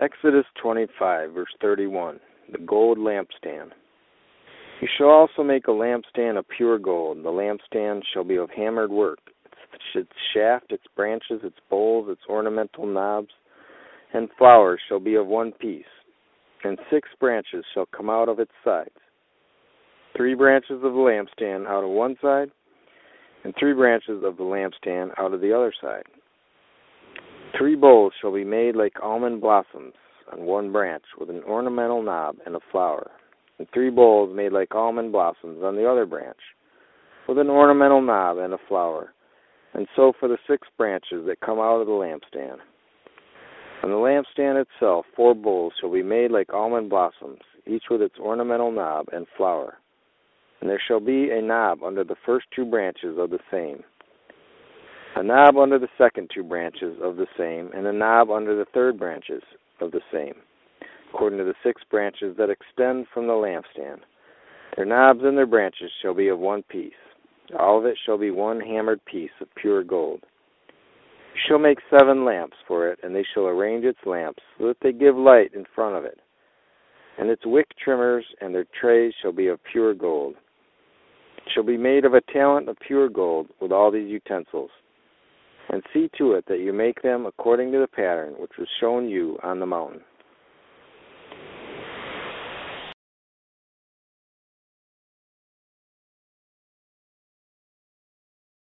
Exodus 25, verse 31, the gold lampstand. You shall also make a lampstand of pure gold. The lampstand shall be of hammered work. Its shaft, its branches, its bowls, its ornamental knobs, and flowers shall be of one piece. And six branches shall come out of its sides. Three branches of the lampstand out of one side, and three branches of the lampstand out of the other side. Three bowls shall be made like almond blossoms on one branch, with an ornamental knob and a flower, and three bowls made like almond blossoms on the other branch, with an ornamental knob and a flower, and so for the six branches that come out of the lampstand. On the lampstand itself, four bowls shall be made like almond blossoms, each with its ornamental knob and flower. And there shall be a knob under the first two branches of the same a knob under the second two branches of the same, and a knob under the third branches of the same, according to the six branches that extend from the lampstand. Their knobs and their branches shall be of one piece. All of it shall be one hammered piece of pure gold. You shall make seven lamps for it, and they shall arrange its lamps so that they give light in front of it. And its wick trimmers and their trays shall be of pure gold. It shall be made of a talent of pure gold with all these utensils and see to it that you make them according to the pattern which was shown you on the mountain.